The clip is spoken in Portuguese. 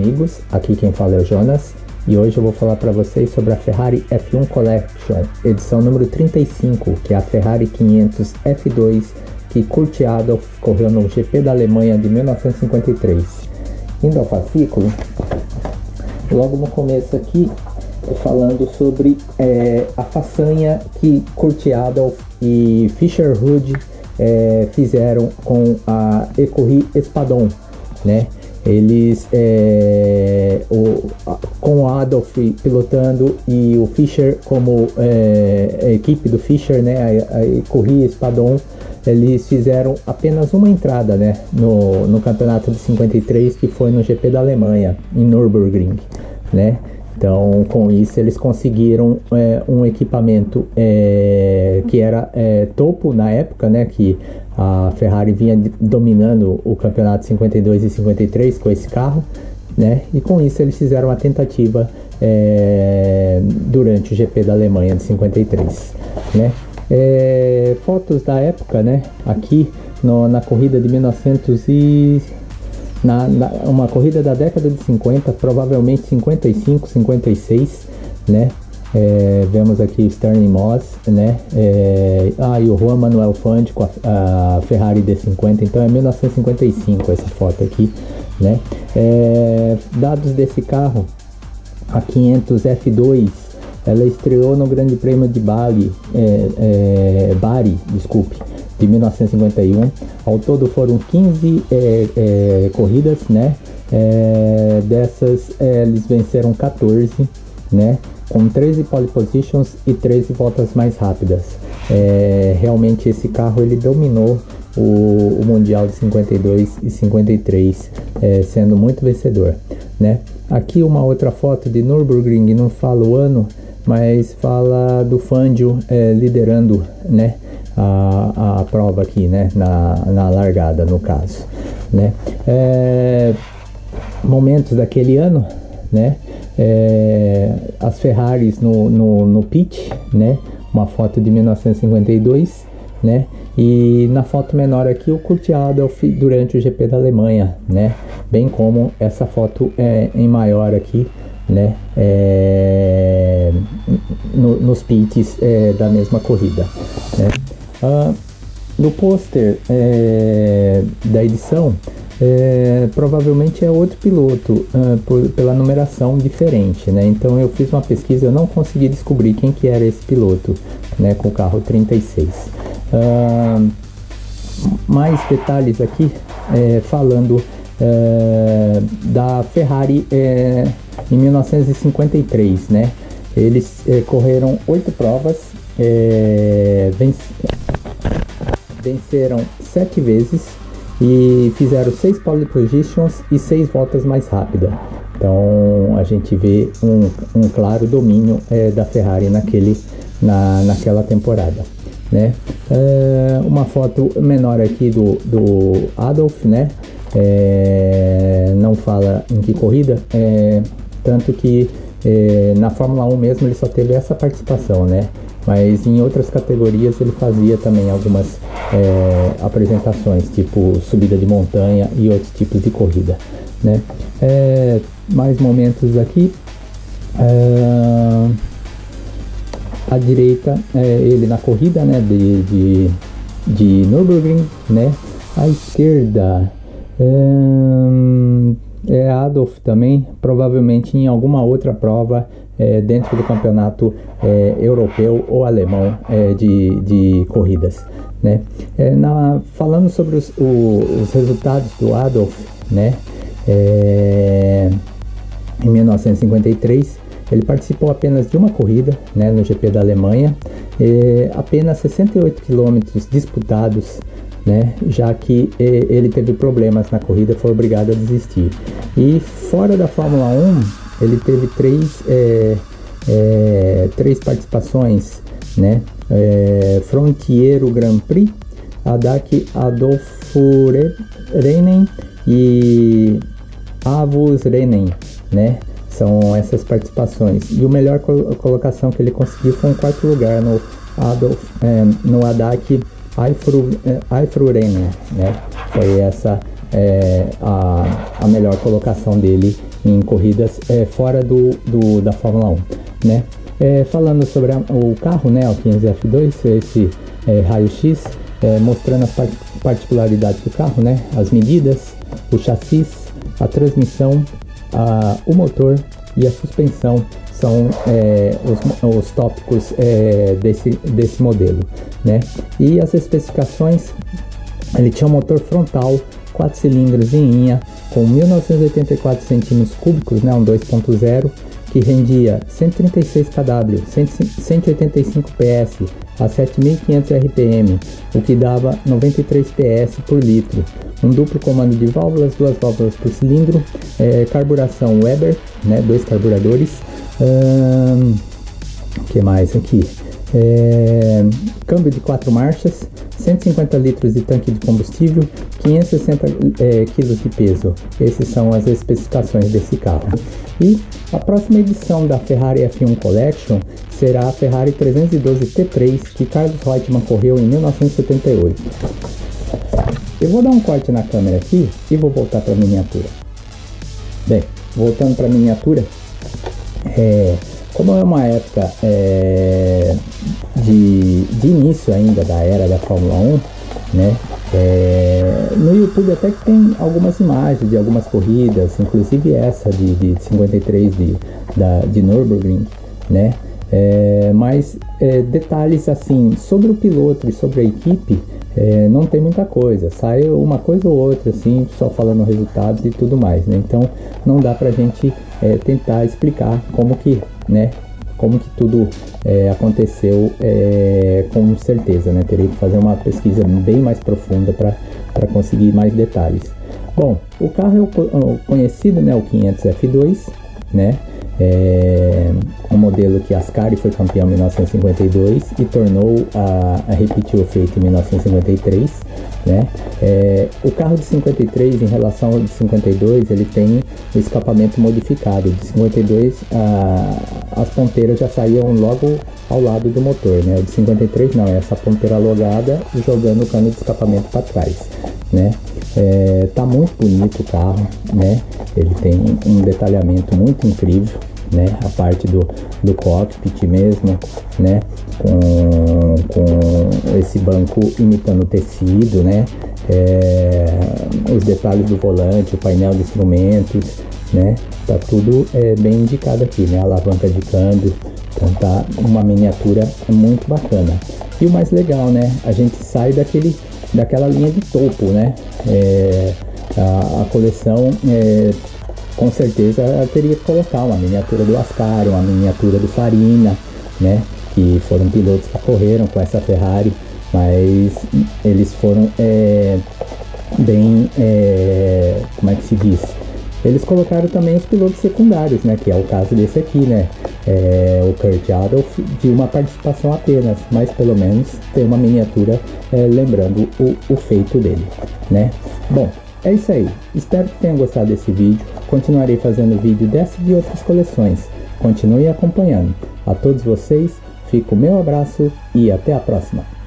Amigos, aqui quem fala é o Jonas e hoje eu vou falar para vocês sobre a Ferrari F1 Collection, edição número 35, que é a Ferrari 500 F2 que Kurt Adolf correu no GP da Alemanha de 1953. Indo ao fascículo, logo no começo aqui, falando sobre é, a façanha que Kurt Adolf e Fischer Hood é, fizeram com a Ecorri Espadon, né? Eles, é, o, com o Adolf pilotando e o Fischer como é, a equipe do Fischer, né, a, a Corria Espadon, eles fizeram apenas uma entrada né, no, no campeonato de 53, que foi no GP da Alemanha, em Nürburgring. Né? Então, com isso, eles conseguiram é, um equipamento é, que era é, topo na época, né? Que a Ferrari vinha dominando o campeonato 52 e 53 com esse carro, né? E com isso eles fizeram a tentativa é, durante o GP da Alemanha de 53, né? É, fotos da época, né? Aqui no, na corrida de 1900 e na, na, uma corrida da década de 50, provavelmente 55, 56, né? É, vemos aqui Sterling Moss, né? É, ah, e o Juan Manuel Fandi com a, a, Ferrari D50, então é 1955 essa foto aqui, né? É, dados desse carro, a 500 F2, ela estreou no Grande Prêmio de Bali, é, é, Bari, desculpe, de 1951. Ao todo foram 15 é, é, corridas, né? É, dessas é, eles venceram 14, né? Com 13 pole positions e 13 voltas mais rápidas. É, realmente esse carro ele dominou o, o, Mundial de 52 e 53, é, sendo muito vencedor, né? Aqui uma outra foto de Nürburgring, não fala o ano, mas fala do Fangio liderando, né? A, a prova aqui, né? Na, na largada, no caso, né? É, momentos daquele ano, né? É, as Ferraris no, no, no pit, né? Uma foto de 1952, né? E na foto menor aqui o Kurt Adolf durante o GP da Alemanha, né? Bem como essa foto é, em maior aqui, né? É, no, nos pits é, da mesma corrida, né? Ah, no pôster é, da edição, é, provavelmente é outro piloto uh, por, pela numeração diferente, né? Então eu fiz uma pesquisa, eu não consegui descobrir quem que era esse piloto, né? Com o carro 36. Uh, mais detalhes aqui, é, falando é, da Ferrari em 1953, né? Eles correram oito provas, é, venceram sete vezes e fizeram seis pole positions e seis voltas mais rápidas. Então a gente vê um, um claro domínio é, da Ferrari naquele, na, naquela temporada. Né? É, uma foto menor aqui do, do Adolf, né? É, não fala em que corrida, é, tanto que é, na Fórmula 1 mesmo ele só teve essa participação, né? Mas em outras categorias ele fazia também algumas é, apresentações, tipo subida de montanha e outros tipos de corrida. Né? É, mais momentos aqui. É, à direita, é, ele na corrida né, de, de, de Nürburgring, né? À esquerda é, é Adolf também, provavelmente em alguma outra prova é, dentro do campeonato é, europeu ou alemão é, de, de corridas. Né? É, na, falando sobre os, o, os, resultados do Adolf, né? É, em 1953, ele participou apenas de uma corrida né, no GP da Alemanha, apenas 68 quilômetros disputados, né, já que ele teve problemas na corrida foi obrigado a desistir. E fora da Fórmula 1, ele teve três, é, é, três participações né, é, Frontiero Grand Prix, Adak Adolfo Rennen e Avus Rennen, né? São essas participações. E o melhor colocação que ele conseguiu foi um quarto lugar no Adolf, é, no Adak Eifru, é, né? Foi essa é, a, a melhor colocação dele em corridas é, fora do, do, da Fórmula 1, né? É, falando sobre a, o carro, né, o 500F2, esse é, raio-x, é, mostrando as particularidades do carro, né, as medidas, o chassi, a transmissão, a, o motor e a suspensão são os, os, tópicos desse, desse modelo, né? E as especificações, ele tinha um motor frontal, 4 cilindros em linha, com 1984 centímetros cúbicos, né, um 2.0, que rendia 136 kW, 185 PS a 7.500 RPM, o que dava 93 PS por litro. Um duplo comando de válvulas, duas válvulas por cilindro, é, carburação Weber, né, dois carburadores. O que mais aqui? É, câmbio de quatro marchas, 150 litros de tanque de combustível, 560 é, kg de peso. Essas são as especificações desse carro. E a próxima edição da Ferrari F1 Collection será a Ferrari 312 T3 que Carlos Reutemann correu em 1978. Eu vou dar um corte na câmera aqui e vou voltar para a miniatura. Bem, voltando para a miniatura, é, como é uma época é, de, de início ainda da era da Fórmula 1, né? É, no YouTube até que tem algumas imagens de algumas corridas, inclusive essa de, de 53 de, da, de Nürburgring, né? É, mas é, detalhes assim sobre o piloto e sobre a equipe é, não tem muita coisa, sai uma coisa ou outra assim, só falando resultados e tudo mais, né? Então não dá pra gente é, tentar explicar como que, né? Como que tudo é, aconteceu é, com certeza, né? Teria que fazer uma pesquisa bem mais profunda para conseguir mais detalhes. Bom, o carro é o conhecido, né? O 500 F2, né? É um modelo que Ascari foi campeão em 1952 e tornou a, a repetir o feito em 1953. Né? É, o carro de 53 em relação ao de 52 ele tem o escapamento modificado. De 52 a, as ponteiras já saíam logo ao lado do motor, né? O de 53 não, é essa ponteira alongada jogando o cano de escapamento para trás, né? É, tá muito bonito o carro, né? Ele tem um detalhamento muito incrível, né? A parte do, do cockpit mesmo, né? Com, com esse banco imitando tecido, né? É, os detalhes do volante, o painel de instrumentos, né? Tá tudo é, bem indicado aqui, né? A alavanca de câmbio, então tá uma miniatura muito bacana. E o mais legal, né? A gente sai daquele, daquela linha de topo, né? É, a, a, coleção é, com certeza teria que colocar uma miniatura do Ascari, uma miniatura do Farina, né? Que foram pilotos que correram com essa Ferrari, mas eles foram é, bem, é, como é que se diz? Eles colocaram também os pilotos secundários, né? Que é o caso desse aqui, né? É, o Kurt Adolf de uma participação apenas, mas pelo menos tem uma miniatura é, lembrando o, o feito dele, né? Bom, é isso aí. Espero que tenham gostado desse vídeo. Continuarei fazendo vídeo dessa e de outras coleções. Continue acompanhando. A todos vocês, fica o meu abraço e até a próxima.